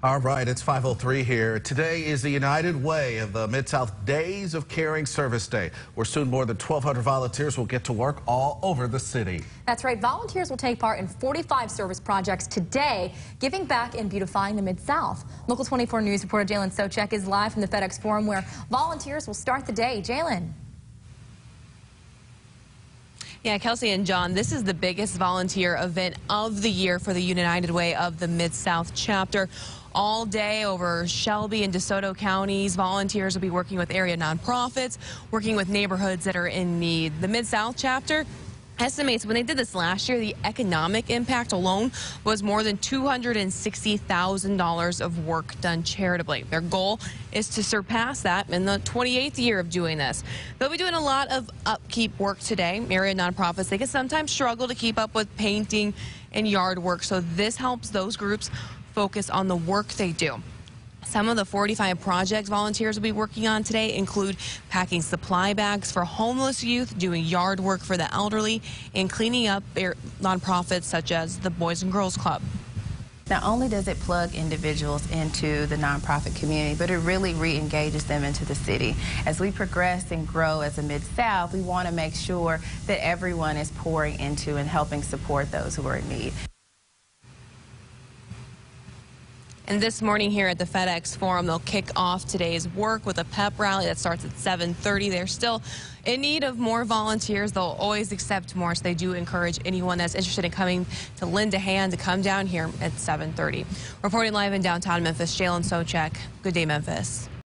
All right, it's 503 here. Today is the United Way of the Mid-South Days of Caring Service Day, where soon more than 1,200 volunteers will get to work all over the city. That's right. Volunteers will take part in 45 service projects today, giving back and beautifying the Mid-South. Local 24 News reporter Jalen Socek is live from the FedEx Forum, where volunteers will start the day. Jalen. Yeah, Kelsey and John, this is the biggest volunteer event of the year for the United Way of the Mid-South chapter all day over Shelby and DeSoto counties. Volunteers will be working with area nonprofits, working with neighborhoods that are in need. The Mid-South chapter estimates when they did this last year, the economic impact alone was more than $260,000 of work done charitably. Their goal is to surpass that in the 28th year of doing this. They'll be doing a lot of upkeep work today. Area nonprofits, they can sometimes struggle to keep up with painting and yard work, so this helps those groups focus on the work they do. Some of the 45 projects volunteers will be working on today include packing supply bags for homeless youth, doing yard work for the elderly, and cleaning up nonprofits such as the Boys and Girls Club. Not only does it plug individuals into the nonprofit community, but it really re-engages them into the city. As we progress and grow as a Mid-South, we want to make sure that everyone is pouring into and helping support those who are in need. And this morning here at the FedEx Forum, they'll kick off today's work with a pep rally that starts at 7.30. They're still in need of more volunteers. They'll always accept more, so they do encourage anyone that's interested in coming to lend a hand to come down here at 7.30. Reporting live in downtown Memphis, Jalen Socek. Good day, Memphis.